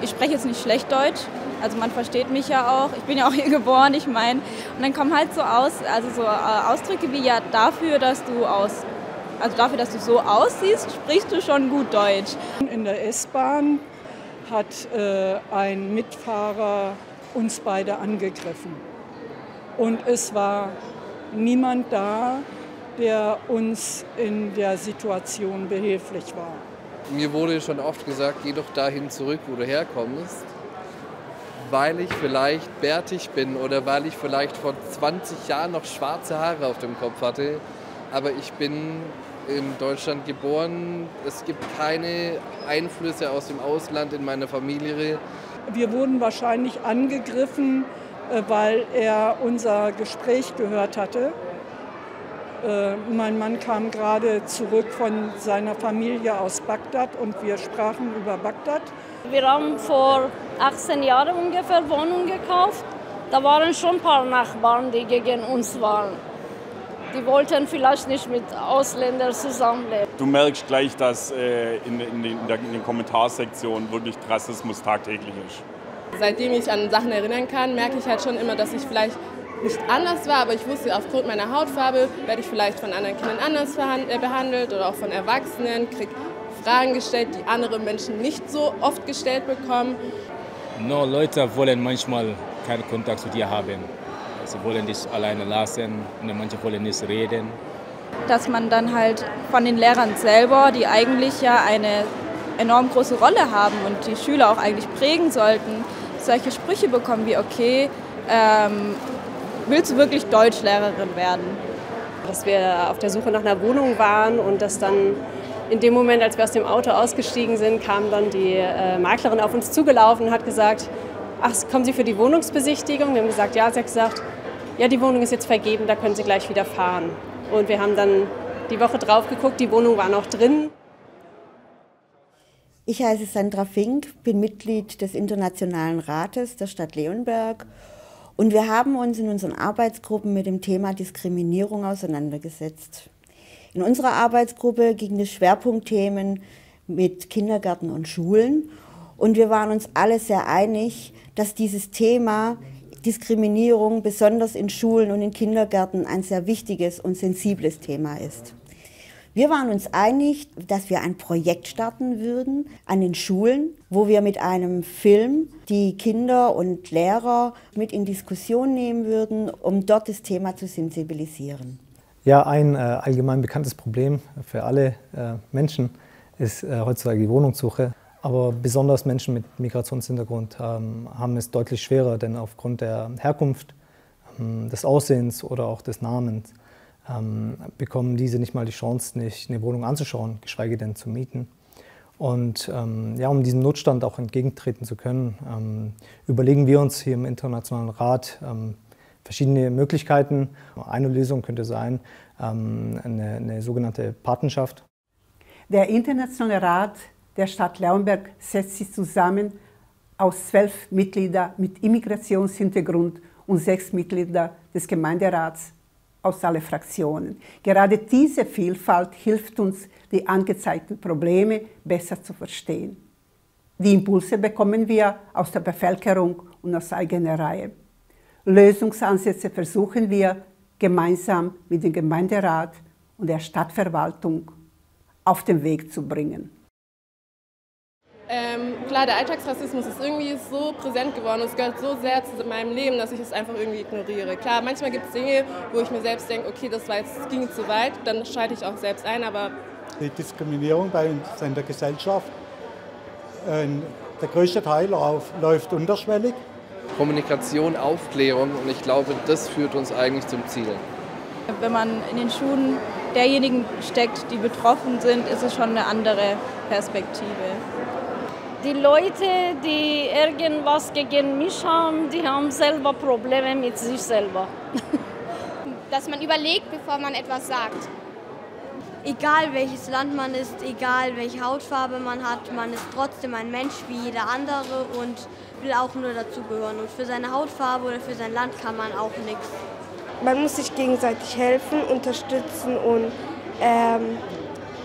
ich spreche jetzt nicht schlecht Deutsch, also man versteht mich ja auch. Ich bin ja auch hier geboren, ich meine. Und dann kommen halt so aus, also so äh, Ausdrücke wie ja dafür, dass du aus, also dafür, dass du so aussiehst, sprichst du schon gut Deutsch. In der S-Bahn hat äh, ein Mitfahrer uns beide angegriffen. Und es war niemand da, der uns in der Situation behilflich war. Mir wurde schon oft gesagt, geh doch dahin zurück, wo du herkommst, weil ich vielleicht bärtig bin oder weil ich vielleicht vor 20 Jahren noch schwarze Haare auf dem Kopf hatte. Aber ich bin in Deutschland geboren. Es gibt keine Einflüsse aus dem Ausland in meiner Familie. Wir wurden wahrscheinlich angegriffen, äh, weil er unser Gespräch gehört hatte. Äh, mein Mann kam gerade zurück von seiner Familie aus Bagdad und wir sprachen über Bagdad. Wir haben vor 18 Jahren ungefähr Wohnung gekauft. Da waren schon ein paar Nachbarn, die gegen uns waren. Die wollten vielleicht nicht mit Ausländern zusammenleben. Du merkst gleich, dass äh, in, in, den, in den Kommentarsektionen wirklich Rassismus tagtäglich ist. Seitdem ich an Sachen erinnern kann, merke ich halt schon immer, dass ich vielleicht nicht anders war, aber ich wusste, aufgrund meiner Hautfarbe werde ich vielleicht von anderen Kindern anders äh, behandelt oder auch von Erwachsenen, kriege Fragen gestellt, die andere Menschen nicht so oft gestellt bekommen. No, Leute wollen manchmal keinen Kontakt zu dir haben. Sie wollen dich alleine lassen und manche wollen nicht reden. Dass man dann halt von den Lehrern selber, die eigentlich ja eine enorm große Rolle haben und die Schüler auch eigentlich prägen sollten, solche Sprüche bekommen wie, okay, ähm, willst du wirklich Deutschlehrerin werden? Dass wir auf der Suche nach einer Wohnung waren und dass dann in dem Moment, als wir aus dem Auto ausgestiegen sind, kam dann die äh, Maklerin auf uns zugelaufen und hat gesagt, ach, kommen Sie für die Wohnungsbesichtigung? Wir haben gesagt, ja. Sie hat gesagt, ja, die Wohnung ist jetzt vergeben, da können Sie gleich wieder fahren. Und wir haben dann die Woche drauf geguckt, die Wohnung war noch drin. Ich heiße Sandra Fink, bin Mitglied des Internationalen Rates der Stadt Leonberg und wir haben uns in unseren Arbeitsgruppen mit dem Thema Diskriminierung auseinandergesetzt. In unserer Arbeitsgruppe ging es Schwerpunktthemen mit Kindergärten und Schulen und wir waren uns alle sehr einig, dass dieses Thema Diskriminierung besonders in Schulen und in Kindergärten ein sehr wichtiges und sensibles Thema ist. Wir waren uns einig, dass wir ein Projekt starten würden an den Schulen, wo wir mit einem Film die Kinder und Lehrer mit in Diskussion nehmen würden, um dort das Thema zu sensibilisieren. Ja, ein äh, allgemein bekanntes Problem für alle äh, Menschen ist äh, heutzutage die Wohnungssuche. Aber besonders Menschen mit Migrationshintergrund ähm, haben es deutlich schwerer, denn aufgrund der Herkunft, ähm, des Aussehens oder auch des Namens bekommen diese nicht mal die Chance, nicht eine Wohnung anzuschauen, geschweige denn zu mieten. Und ähm, ja, um diesem Notstand auch entgegentreten zu können, ähm, überlegen wir uns hier im Internationalen Rat ähm, verschiedene Möglichkeiten. Eine Lösung könnte sein ähm, eine, eine sogenannte Patenschaft. Der Internationale Rat der Stadt Leonberg setzt sich zusammen aus zwölf Mitgliedern mit Immigrationshintergrund und sechs Mitgliedern des Gemeinderats aus allen Fraktionen. Gerade diese Vielfalt hilft uns, die angezeigten Probleme besser zu verstehen. Die Impulse bekommen wir aus der Bevölkerung und aus eigener Reihe. Lösungsansätze versuchen wir gemeinsam mit dem Gemeinderat und der Stadtverwaltung auf den Weg zu bringen. Ähm, klar, der Alltagsrassismus ist irgendwie so präsent geworden, es gehört so sehr zu meinem Leben, dass ich es einfach irgendwie ignoriere. Klar, manchmal gibt es Dinge, wo ich mir selbst denke, okay, das, war jetzt, das ging zu weit, dann schalte ich auch selbst ein, aber... Die Diskriminierung bei uns in der Gesellschaft, äh, der größte Teil läuft unterschwellig. Kommunikation, Aufklärung und ich glaube, das führt uns eigentlich zum Ziel. Wenn man in den Schuhen derjenigen steckt, die betroffen sind, ist es schon eine andere Perspektive. Die Leute, die irgendwas gegen mich haben, die haben selber Probleme mit sich selber. Dass man überlegt, bevor man etwas sagt. Egal welches Land man ist, egal welche Hautfarbe man hat, man ist trotzdem ein Mensch wie jeder andere und will auch nur dazugehören. Und für seine Hautfarbe oder für sein Land kann man auch nichts. Man muss sich gegenseitig helfen, unterstützen und ähm,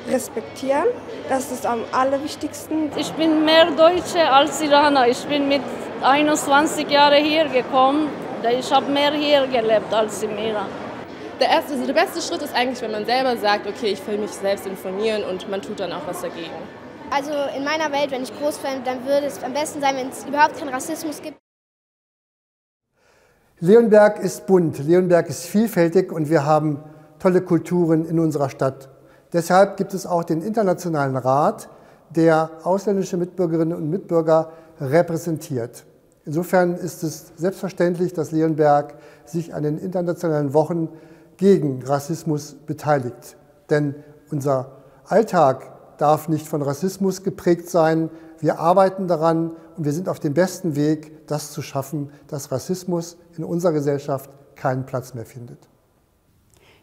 respektieren. Das ist am allerwichtigsten. Ich bin mehr Deutsche als Iraner. Ich bin mit 21 Jahren hier gekommen. Ich habe mehr hier gelebt als im Iran. Der, erste, also der beste Schritt ist eigentlich, wenn man selber sagt, okay, ich will mich selbst informieren und man tut dann auch was dagegen. Also in meiner Welt, wenn ich groß bin, dann würde es am besten sein, wenn es überhaupt keinen Rassismus gibt. Leonberg ist bunt, Leonberg ist vielfältig und wir haben tolle Kulturen in unserer Stadt. Deshalb gibt es auch den Internationalen Rat, der ausländische Mitbürgerinnen und Mitbürger repräsentiert. Insofern ist es selbstverständlich, dass Leonberg sich an den internationalen Wochen gegen Rassismus beteiligt. Denn unser Alltag darf nicht von Rassismus geprägt sein. Wir arbeiten daran und wir sind auf dem besten Weg, das zu schaffen, dass Rassismus in unserer Gesellschaft keinen Platz mehr findet.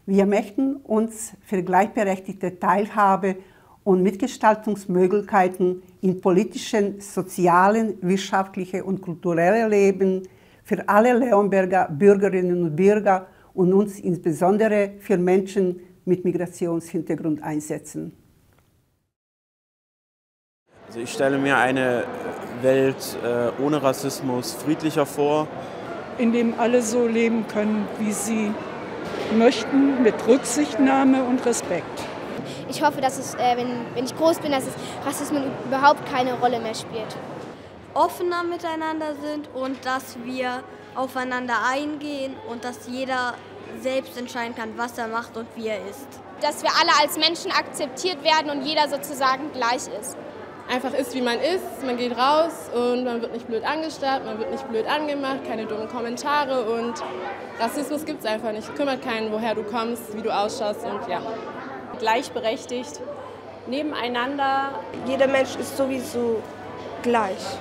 Wir möchten uns für gleichberechtigte Teilhabe und Mitgestaltungsmöglichkeiten in politischen, sozialen, wirtschaftlichen und kulturellen Leben für alle Leonberger Bürgerinnen und Bürger und uns insbesondere für Menschen mit Migrationshintergrund einsetzen. Also ich stelle mir eine Welt äh, ohne Rassismus friedlicher vor. In dem alle so leben können, wie sie möchten, mit Rücksichtnahme und Respekt. Ich hoffe, dass es, äh, wenn, wenn ich groß bin, dass es Rassismus überhaupt keine Rolle mehr spielt. Offener miteinander sind und dass wir aufeinander eingehen und dass jeder selbst entscheiden kann, was er macht und wie er ist. Dass wir alle als Menschen akzeptiert werden und jeder sozusagen gleich ist. Einfach ist, wie man ist, man geht raus und man wird nicht blöd angestarrt, man wird nicht blöd angemacht, keine dummen Kommentare und Rassismus gibt es einfach nicht. Kümmert keinen, woher du kommst, wie du ausschaust und ja. Gleichberechtigt, nebeneinander. Jeder Mensch ist sowieso gleich.